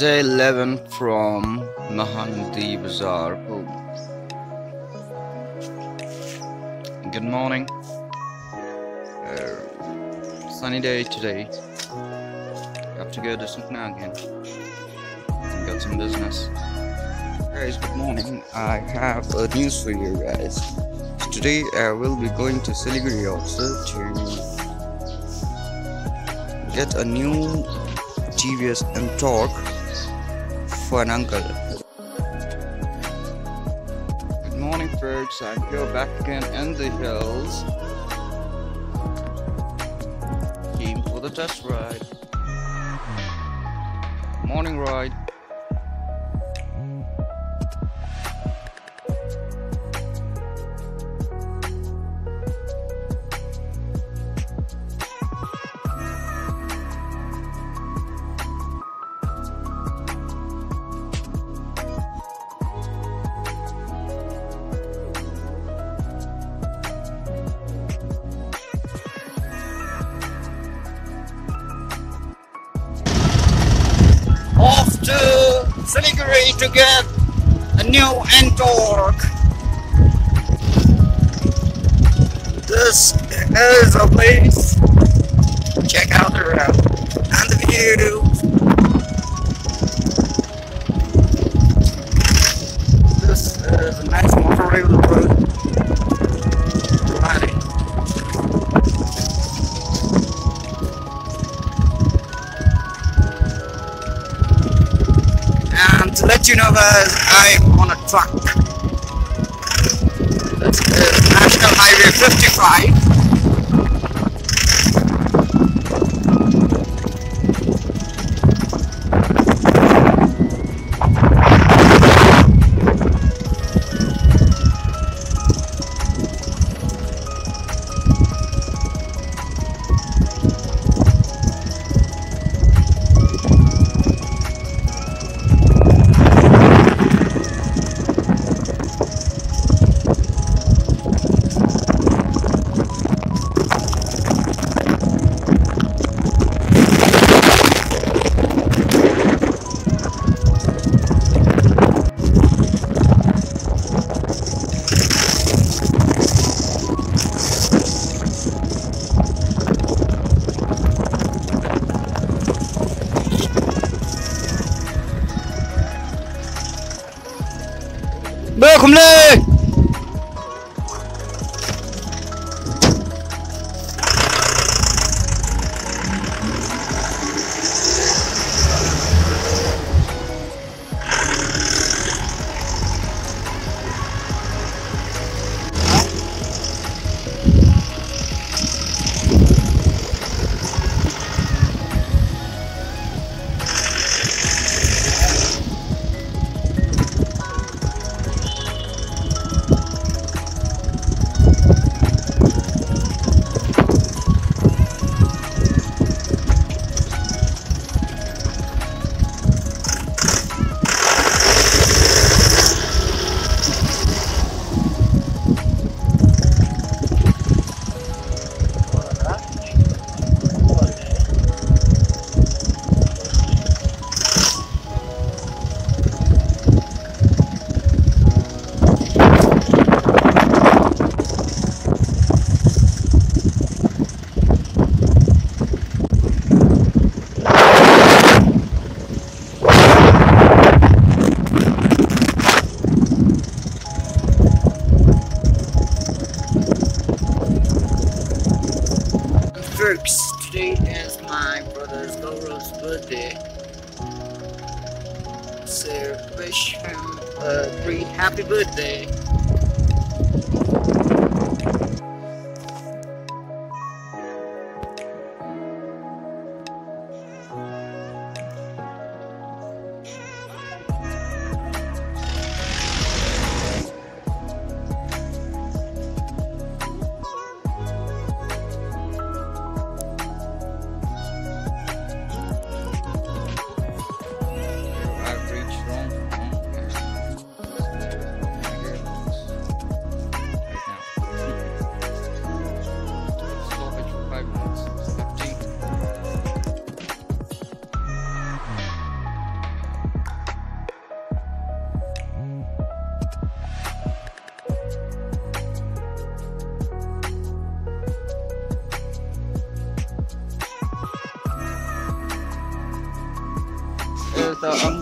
J11 from Mahandi Bazaar. Oh. Good morning. Uh, sunny day today. Have to go to now again. Got some business. Guys, good morning. I have a news for you guys. Today I will be going to Siliguri also to get a new TVS Ntorq for an uncle. Good morning, folks. I'm here back again in the hills. Came for the test ride. Morning ride. To get a new Ntorq. This is a place. Check out the road and the view. This is a nice motorway road. And to let you know guys, I'm on a truck. This is uh, National Highway 55. Folks, today is my brother's Gourav's birthday. So wish him a very happy birthday.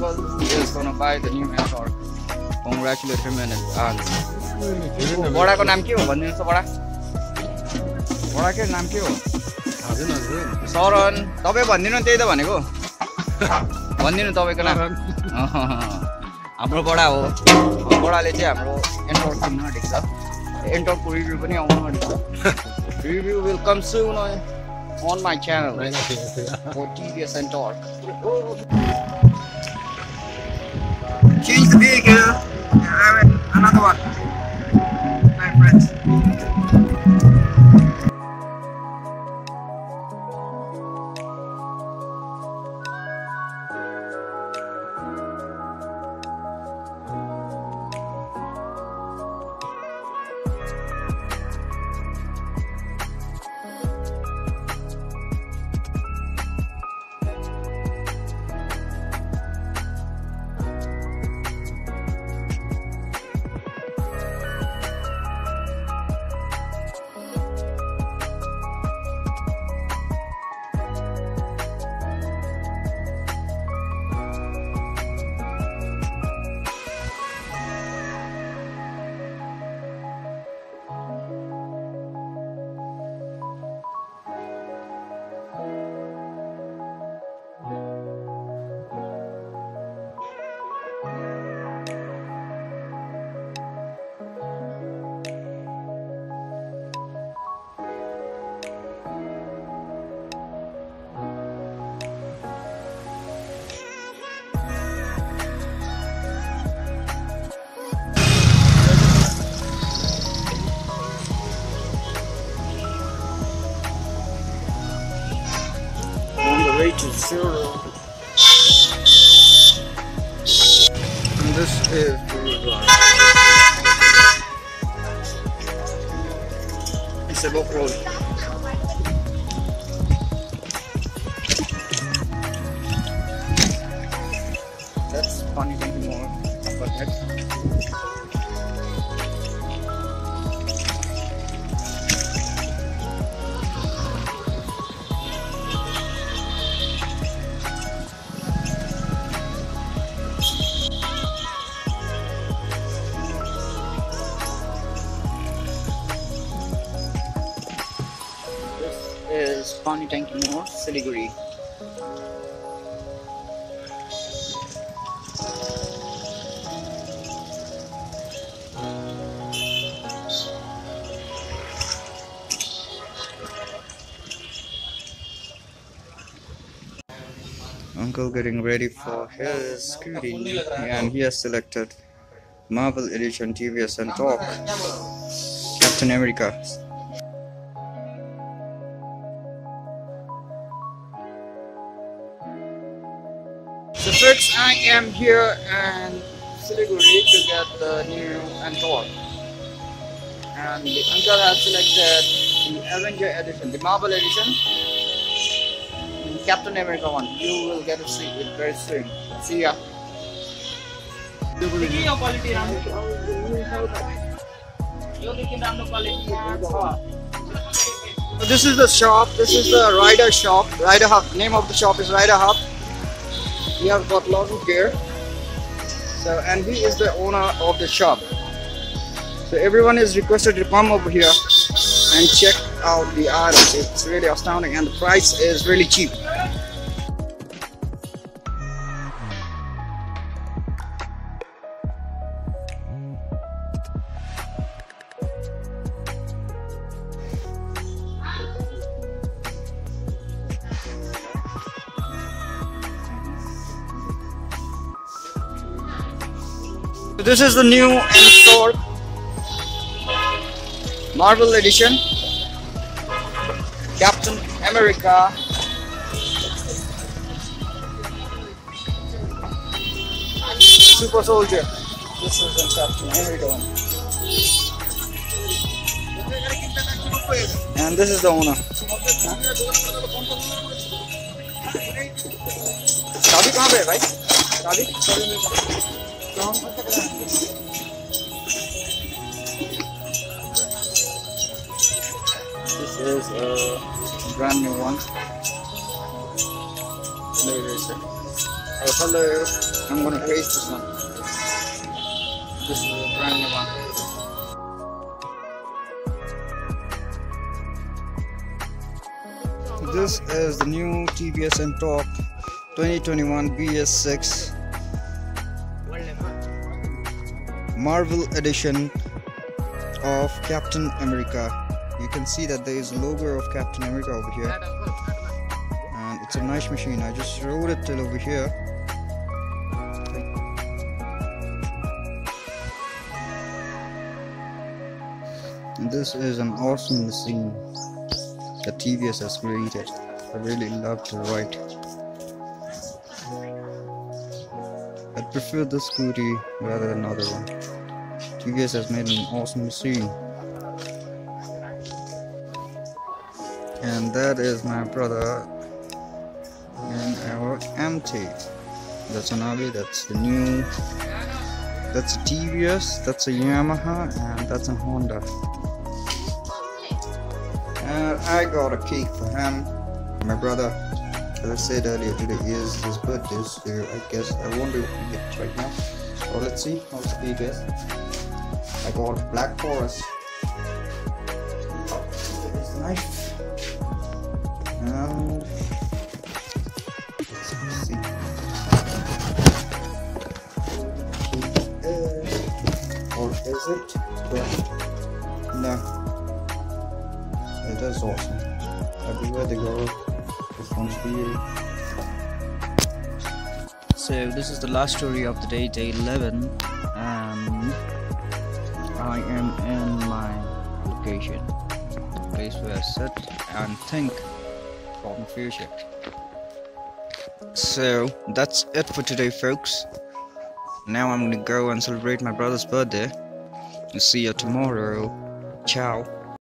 Uncle is gonna buy the new Mentor. Congratulate him and his aunt. बडाको नाम के हो भनिदिनुहोस् त बडा? बडाकै नाम के हो? सरन। तपाईँ भनिदिनु त्यही त भनेको। भनिदिनु तपाईँको नाम। हाम्रो बडा हो। बडाले चाहिँ हाम्रो एन्टोर किन्न आँटेको छ। एन्टोरको रिभ्यू पनि आउनु आँटेको छ। Review will come soon on my channel. For TVS and Torque. Change the vehicle. Another one. This is Guru Drive. It's a book This is Pani Tanki Uncle getting ready for his scooting and he has selected Marvel Edition TVS Ntorq. Captain America So folks, I am here in Siliguri to get the new Antor, And the Antor has selected the Avenger edition, the Marvel edition. Captain America one. You will get to see it very soon. See ya. Speaking quality, This is the shop. This is the rider shop. Rider hub. Name of the shop is Rider Hub. We have got lot of gear. So and he is the owner of the shop. So everyone is requested to come over here and check out the items. It's really astounding and the price is really cheap. So this is the new Ntorq Marvel edition. Captain America. Super Soldier. This is the Captain America one. And this is the owner. शादी कहाँ पे है भाई शादी this is a brand new one. Oh, hello. I'm gonna paste this one. This is a brand new one. This is the new TVS Ntorq 2021 BS6 Marvel edition of Captain America. You can see that there is a logo of Captain America over here. And it's a nice machine. I just rode it till over here. And this is an awesome machine that TVS has created. I really love to ride. Prefer this scooty rather than another one. TVS has made an awesome machine. And that is my brother and our MT. That's an Ali, that's the new that's a TVS, that's a Yamaha, and that's a Honda. And I got a cake for him, my brother. As I said earlier, today is his birthday, so I guess I if we get it right now. So let's see how cake is. I got black forest. It's nice. And let's see. Or is it? But no. It is awesome. Everywhere they go, So this is the last story of the day, day 11, and I am in my location, place where I sit and think from the future. So that's it for today, folks. Now I'm gonna go and celebrate my brother's birthday. See you tomorrow. Ciao.